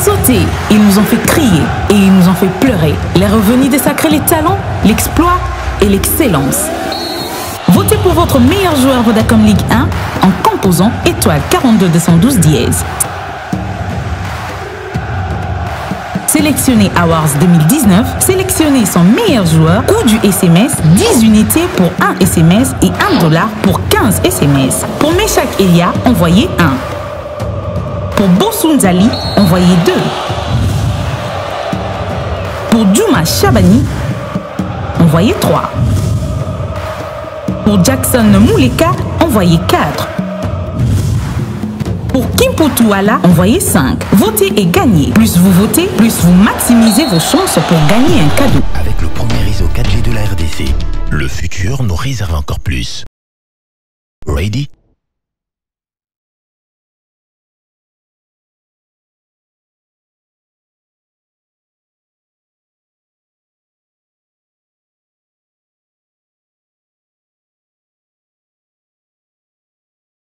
sauté, ils nous ont fait crier et ils nous ont fait pleurer. Les revenus des sacrés, les talents, l'exploit et l'excellence. Votez pour votre meilleur joueur Vodacom Ligue 1 en composant étoile 42 212 dièse. Sélectionnez Awards 2019, sélectionnez son meilleur joueur ou du SMS 10 unités pour 1 SMS et 1 dollar pour 15 SMS. Pour Meshak Elia, envoyez 1. Pour Bosunzali, envoyez 2. Pour Juma Chabani, envoyez 3. Pour Jackson Mouleka, envoyez 4. Pour Kimpotuala, envoyez 5. Votez et gagnez. Plus vous votez, plus vous maximisez vos chances pour gagner un cadeau. Avec le premier réseau 4G de la RDC, le futur nous réserve encore plus. Ready?